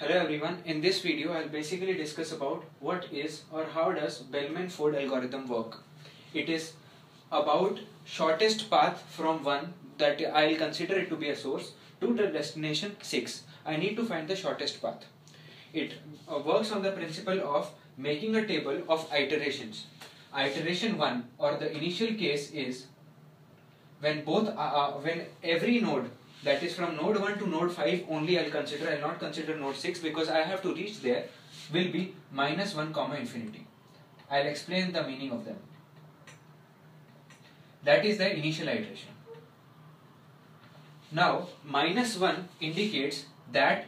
Hello everyone, in this video I'll basically discuss about what is or how does Bellman-Ford algorithm work. It is about shortest path from 1 that I'll consider it to be a source to the destination 6. I need to find the shortest path. It uh, works on the principle of making a table of iterations. Iteration 1 or the initial case is when both uh, uh, when every node that is from node 1 to node 5 only I'll consider, I'll not consider node 6 because I have to reach there will be minus 1 comma infinity. I'll explain the meaning of them. That is the initial iteration. Now minus 1 indicates that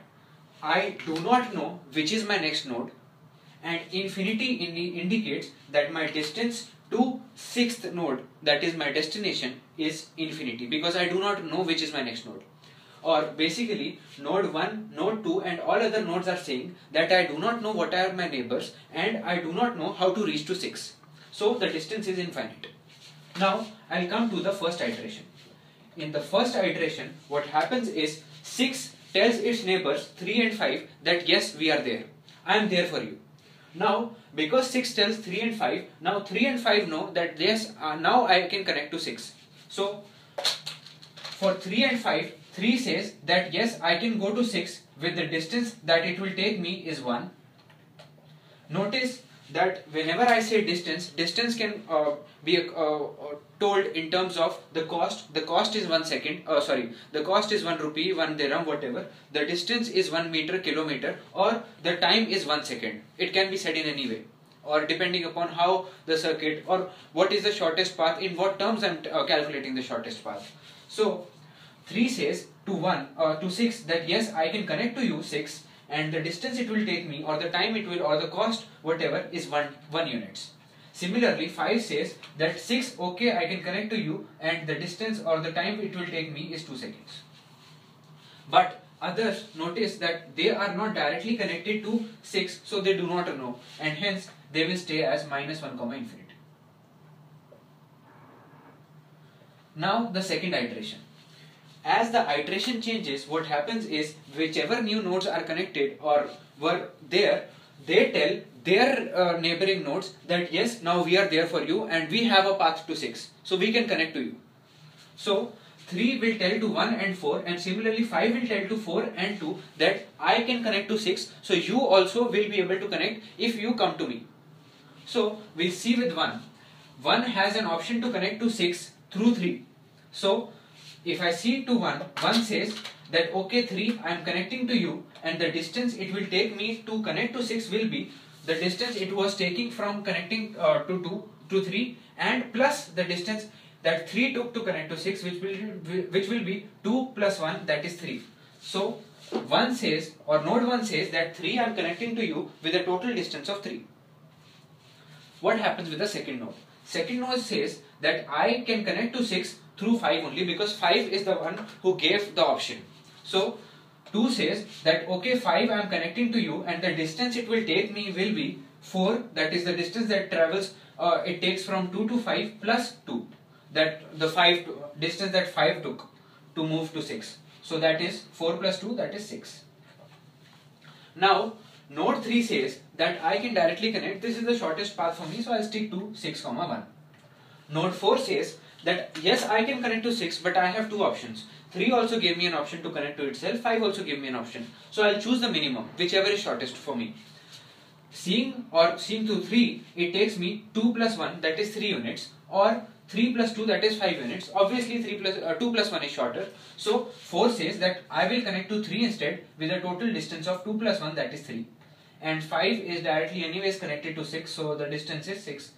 I do not know which is my next node and infinity indicates that my distance to sixth node that is my destination is infinity because I do not know which is my next node. Or basically node 1 node 2 and all other nodes are saying that I do not know what are my neighbors and I do not know how to reach to 6 so the distance is infinite. Now I'll come to the first iteration. In the first iteration what happens is 6 tells its neighbors 3 and 5 that yes we are there. I am there for you. Now, because 6 tells 3 and 5, now 3 and 5 know that yes, uh, now I can connect to 6. So, for 3 and 5, 3 says that yes, I can go to 6 with the distance that it will take me is 1. Notice that whenever I say distance, distance can uh, be uh, uh, told in terms of the cost. The cost is one second. Uh, sorry, the cost is one rupee, one dirham, whatever. The distance is one meter, kilometer, or the time is one second. It can be said in any way, or depending upon how the circuit or what is the shortest path. In what terms I'm uh, calculating the shortest path. So, three says to one uh, to six that yes, I can connect to you six and the distance it will take me or the time it will or the cost whatever is 1 1 units. Similarly 5 says that 6 okay i can connect to you and the distance or the time it will take me is 2 seconds. But others notice that they are not directly connected to 6 so they do not know and hence they will stay as minus 1 comma infinity. Now the second iteration as the iteration changes, what happens is whichever new nodes are connected or were there, they tell their uh, neighboring nodes that yes, now we are there for you and we have a path to 6. So we can connect to you. So 3 will tell to 1 and 4 and similarly 5 will tell to 4 and 2 that I can connect to 6. So you also will be able to connect if you come to me. So we'll see with 1. 1 has an option to connect to 6 through 3. So if I see to 1, 1 says that okay 3 I am connecting to you and the distance it will take me to connect to 6 will be the distance it was taking from connecting uh, to 2 to 3 and plus the distance that 3 took to connect to 6 which will which will be 2 plus 1 that is 3 so 1 says or node 1 says that 3 I am connecting to you with a total distance of 3 what happens with the second node? Second node says that I can connect to 6 through 5 only because 5 is the one who gave the option. So 2 says that okay 5 I am connecting to you and the distance it will take me will be 4 that is the distance that travels uh, it takes from 2 to 5 plus 2 that the 5 distance that 5 took to move to 6. So that is 4 plus 2 that is 6. Now node 3 says that I can directly connect this is the shortest path for me so I'll stick to 6 comma 1. Node 4 says that yes I can connect to 6 but I have two options. 3 also gave me an option to connect to itself. 5 also gave me an option. So I'll choose the minimum whichever is shortest for me. Seeing or seeing to 3 it takes me 2 plus 1 that is 3 units or 3 plus 2 that is 5 units. Obviously 3 plus uh, 2 plus 1 is shorter. So 4 says that I will connect to 3 instead with a total distance of 2 plus 1 that is 3 and 5 is directly anyways connected to 6 so the distance is 6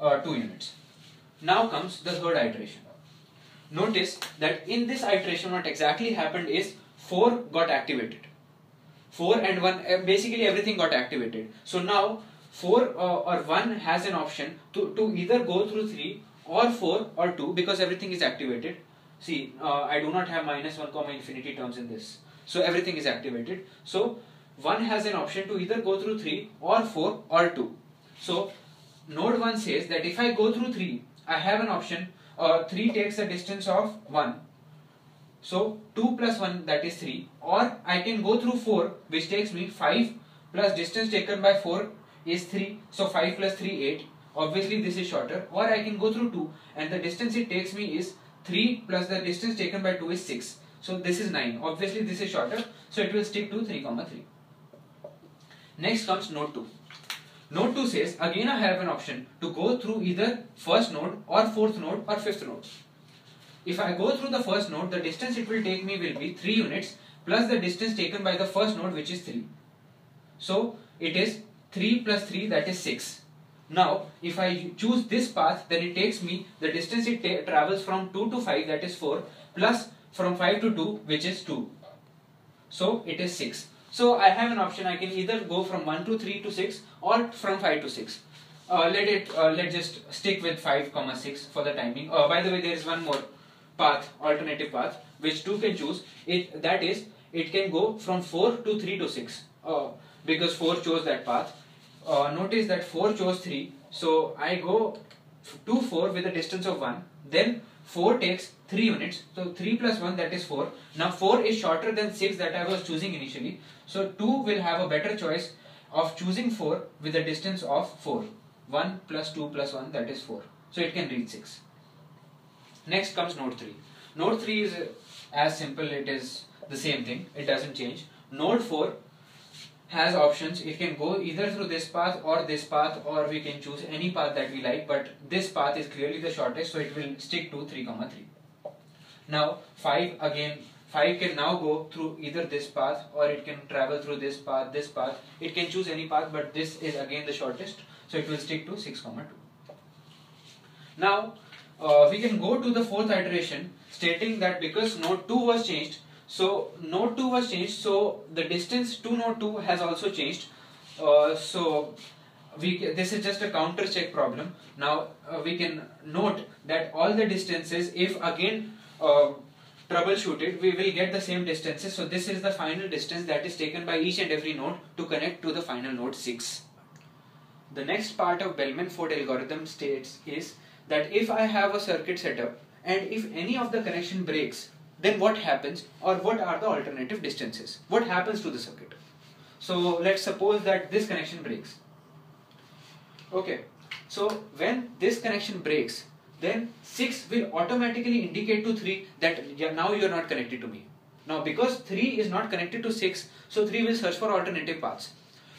uh, 2 units now comes the third iteration. Notice that in this iteration what exactly happened is 4 got activated. 4 and 1, uh, basically everything got activated. So now 4 uh, or 1 has an option to, to either go through 3 or 4 or 2 because everything is activated. See, uh, I do not have minus 1 comma infinity terms in this. So everything is activated. So 1 has an option to either go through 3 or 4 or 2. So node 1 says that if I go through 3 I have an option uh, 3 takes a distance of 1 So 2 plus 1 that is 3 or I can go through 4 which takes me 5 plus distance taken by 4 is 3 so 5 plus 3 8 obviously this is shorter. Or I can go through 2 and the distance it takes me is 3 plus the distance taken by 2 is 6 so this is 9 obviously this is shorter. So it will stick to 3 comma 3 next comes node 2 node 2 says again I have an option to go through either first node or fourth node or fifth node if I go through the first node, the distance it will take me will be 3 units plus the distance taken by the first node which is 3. So it is 3 plus 3 that is 6. Now if I choose this path then it takes me the distance it travels from 2 to 5 that is 4 plus from 5 to 2 which is 2. So it is 6. So I have an option I can either go from 1 to 3 to 6 or from 5 to 6. Uh, let it uh, let just stick with 5 comma 6 for the timing. Uh, by the way there is one more path, alternative path, which 2 can choose, it that is, it can go from 4 to 3 to 6, uh, because 4 chose that path. Uh, notice that 4 chose 3, so I go to 4 with a distance of 1, then 4 takes 3 units, so 3 plus 1 that is 4. Now 4 is shorter than 6 that I was choosing initially, so 2 will have a better choice of choosing 4 with a distance of 4. 1 plus 2 plus 1 that is 4. So it can reach 6. Next comes node 3. Node 3 is as simple, it is the same thing, it doesn't change. Node 4 has options, it can go either through this path or this path or we can choose any path that we like but this path is clearly the shortest so it will stick to 3 comma 3. Now 5 again 5 can now go through either this path or it can travel through this path, this path. It can choose any path but this is again the shortest so it will stick to 6 comma 2. Now uh, we can go to the fourth iteration stating that because node 2 was changed so node 2 was changed so the distance to node 2 has also changed. Uh, so we this is just a counter check problem. Now uh, we can note that all the distances if again uh, troubleshooted we will get the same distances. So this is the final distance that is taken by each and every node to connect to the final node 6 the next part of Bellman-Ford algorithm states is that if I have a circuit setup and if any of the connection breaks, then what happens or what are the alternative distances? What happens to the circuit? So let's suppose that this connection breaks. Okay, so when this connection breaks, then 6 will automatically indicate to 3 that now you are not connected to me. Now because 3 is not connected to 6, so 3 will search for alternative paths.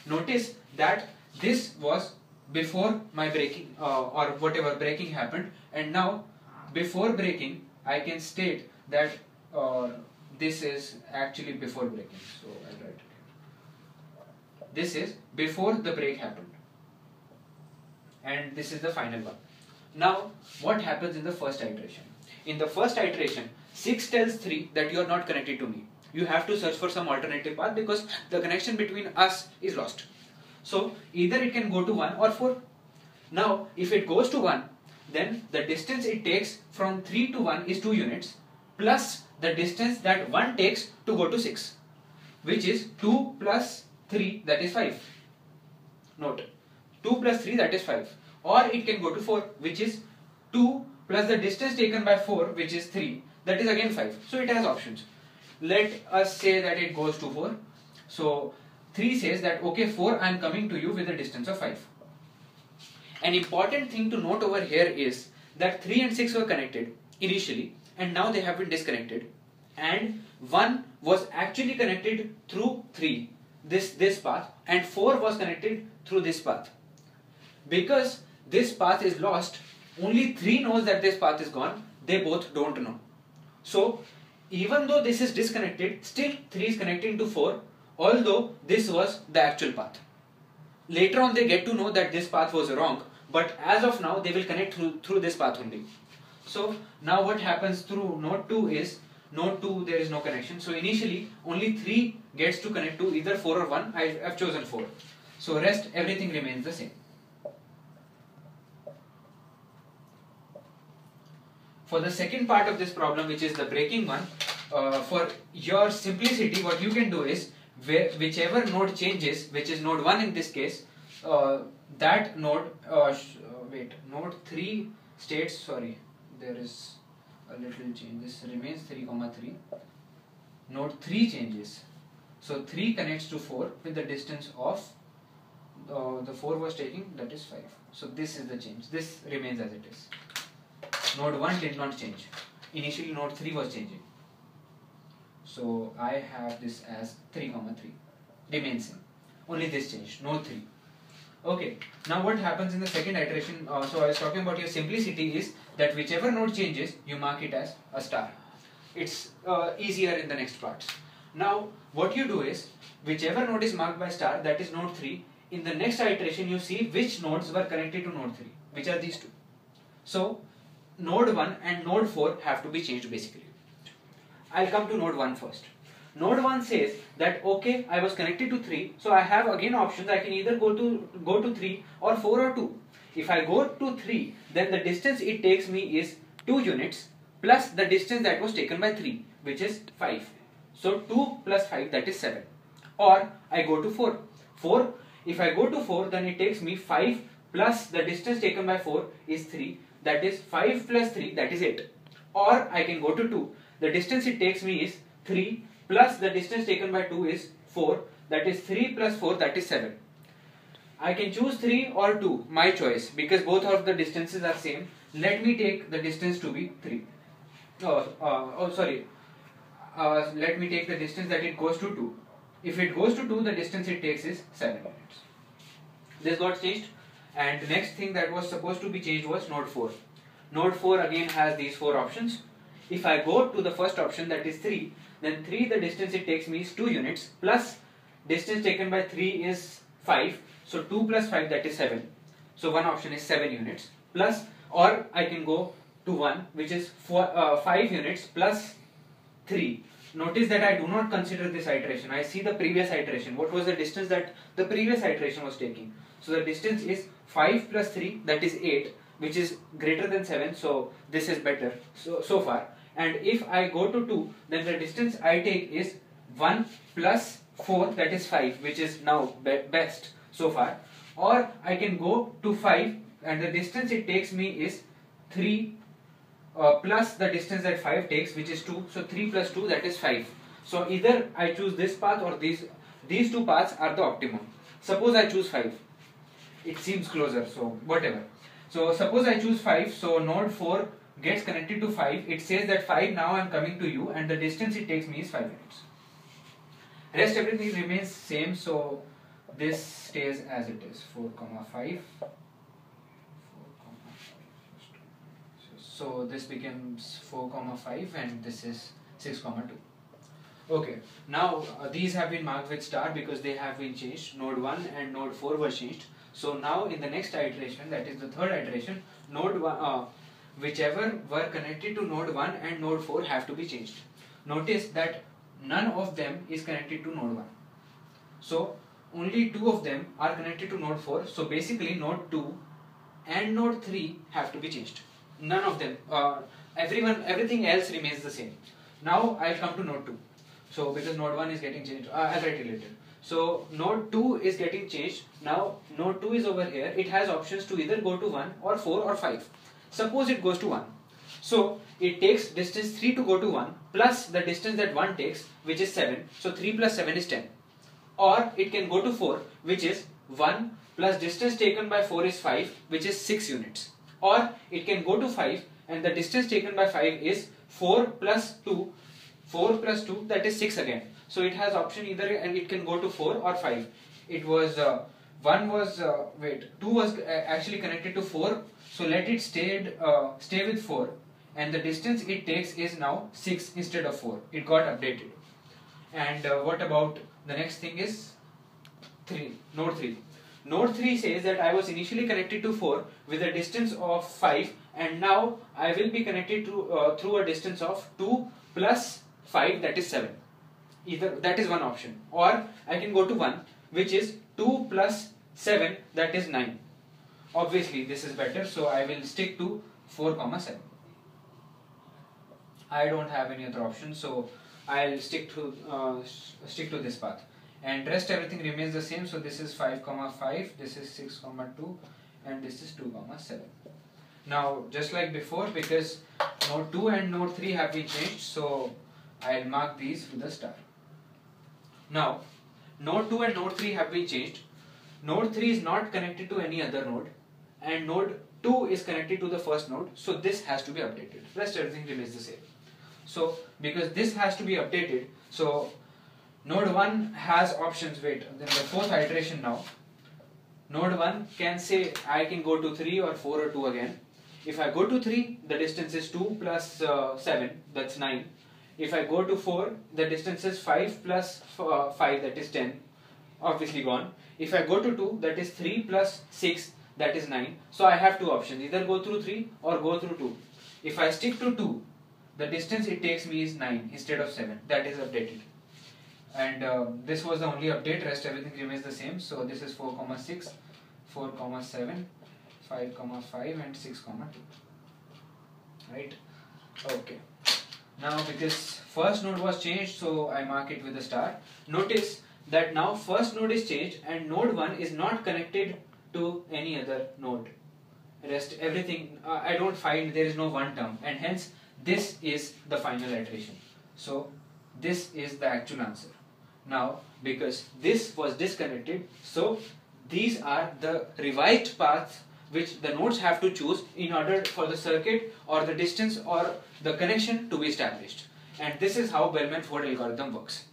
Notice that this was before my breaking uh, or whatever breaking happened and now before breaking I can state that uh, this is actually before breaking so I'll write it this is before the break happened. And this is the final one. Now what happens in the first iteration? In the first iteration 6 tells 3 that you are not connected to me. You have to search for some alternative path because the connection between us is lost. So either it can go to 1 or 4. Now if it goes to 1 then the distance it takes from 3 to 1 is 2 units plus the distance that 1 takes to go to 6 which is 2 plus 3 that is 5. Note 2 plus 3 that is 5 or it can go to 4 which is 2 plus the distance taken by 4 which is 3 that is again 5. So it has options. Let us say that it goes to 4. So 3 says that okay 4 I am coming to you with a distance of 5. An important thing to note over here is that 3 and 6 were connected initially and now they have been disconnected and 1 was actually connected through 3 this this path and 4 was connected through this path. Because this path is lost only 3 knows that this path is gone they both don't know. So even though this is disconnected still 3 is connecting to 4 although this was the actual path. Later on they get to know that this path was wrong, but as of now they will connect through, through this path only. So now what happens through node 2 is, node 2 there is no connection, so initially only 3 gets to connect to either 4 or 1, I have chosen 4. So rest everything remains the same. For the second part of this problem which is the breaking one, uh, for your simplicity what you can do is whichever node changes, which is node 1 in this case, uh, that node, uh, wait, node 3 states, sorry, there is a little change. This remains 3 comma 3 node 3 changes. So 3 connects to 4 with the distance of uh, the 4 was taking that is 5 so this is the change. This remains as it is. Node 1 did not change. Initially node 3 was changing. So I have this as 3 comma 3 remains same. Only this changed node 3 okay. Now what happens in the second iteration uh, so I was talking about your simplicity is that whichever node changes you mark it as a star. It's uh, easier in the next parts. Now what you do is whichever node is marked by star that is node 3 in the next iteration you see which nodes were connected to node 3 which are these two. So node 1 and node 4 have to be changed basically. I'll come to node 1 first node 1 says that okay I was connected to 3 so I have again options I can either go to go to 3 or 4 or 2 if I go to 3 then the distance it takes me is 2 units plus the distance that was taken by 3 which is 5 so 2 plus 5 that is 7 or I go to 4 4 if I go to 4 then it takes me 5 plus the distance taken by 4 is 3 that is 5 plus 3 that is 8 or I can go to 2 the distance it takes me is 3 plus the distance taken by 2 is 4 that is 3 plus 4 that is 7 I can choose 3 or 2 my choice because both of the distances are same let me take the distance to be 3 oh, uh, oh sorry uh, let me take the distance that it goes to 2 if it goes to 2, the distance it takes is 7 units. This got changed and the next thing that was supposed to be changed was node 4. Node 4 again has these four options. If I go to the first option that is 3, then 3 the distance it takes me is 2 units plus distance taken by 3 is 5. So 2 plus 5 that is 7. So one option is 7 units plus or I can go to 1 which is four, uh, 5 units plus 3 notice that I do not consider this iteration. I see the previous iteration. What was the distance that the previous iteration was taking? So the distance is 5 plus 3 that is 8 which is greater than 7 so this is better so, so far and if I go to 2 then the distance I take is 1 plus 4 that is 5 which is now be best so far. Or I can go to 5 and the distance it takes me is 3 uh, plus the distance that 5 takes which is 2 so 3 plus 2 that is 5 so either I choose this path or these these two paths are the optimum. Suppose I choose 5 it seems closer so whatever. So suppose I choose 5 so node 4 gets connected to 5 it says that 5 now I'm coming to you and the distance it takes me is 5 minutes. rest everything remains same so this stays as it is. 4 comma 5 so this becomes 4 comma 5 and this is 6 comma 2 okay now uh, these have been marked with star because they have been changed. Node 1 and node 4 were changed. So now in the next iteration that is the third iteration node 1 uh, whichever were connected to node 1 and node 4 have to be changed. Notice that none of them is connected to node 1 so only two of them are connected to node 4 so basically node 2 and node 3 have to be changed. None of them uh, everyone everything else remains the same. Now I'll come to node 2 so because node 1 is getting changed uh, I'll write it later so node 2 is getting changed. Now node 2 is over here. It has options to either go to 1 or 4 or 5 suppose it goes to 1 so it takes distance 3 to go to 1 plus the distance that 1 takes which is 7 so 3 plus 7 is 10 or it can go to 4 which is 1 plus distance taken by 4 is 5 which is 6 units. Or it can go to 5 and the distance taken by 5 is 4 plus 2 4 plus 2 that is 6 again. So it has option either and it can go to 4 or 5 it was uh, one was uh, wait two was uh, actually connected to 4 so let it stay uh, stay with 4 and the distance it takes is now 6 instead of 4 it got updated. And uh, what about the next thing is 3 node 3 Node 3 says that I was initially connected to 4 with a distance of 5 and now I will be connected to uh, through a distance of 2 plus 5 that is 7. Either that is one option. Or I can go to 1 which is 2 plus 7 that is 9. Obviously this is better so I will stick to 4 comma 7. I don't have any other option so I'll stick to uh, stick to this path and rest everything remains the same so this is 5 comma 5 this is 6 comma 2 and this is 2 comma 7 now just like before because node 2 and node 3 have been changed so I'll mark these with a star. Now node 2 and node 3 have been changed. Node 3 is not connected to any other node and node 2 is connected to the first node so this has to be updated. Rest everything remains the same. So because this has to be updated so node 1 has options wait then the fourth iteration now node 1 can say I can go to 3 or 4 or 2 again if I go to 3 the distance is 2 plus, uh, 7 that's 9 if I go to 4 the distance is 5 plus, uh, 5 that is 10 obviously gone if I go to 2 that is 3 plus 6 that is 9 so I have two options. Either go through 3 or go through 2 if I stick to 2 the distance it takes me is 9 instead of 7 that is updated. And uh, this was the only update. Rest everything remains the same. So this is 4 comma 6 4 comma 7 5 comma 5 and 6 comma 2 right? Okay. Now because first node was changed so I mark it with a star. Notice that now first node is changed and node 1 is not connected to any other node. Rest everything uh, I don't find there is no one term and hence this is the final iteration. So this is the actual answer. Now because this was disconnected so these are the revised paths which the nodes have to choose in order for the circuit or the distance or the connection to be established. And this is how Bellman-Ford algorithm works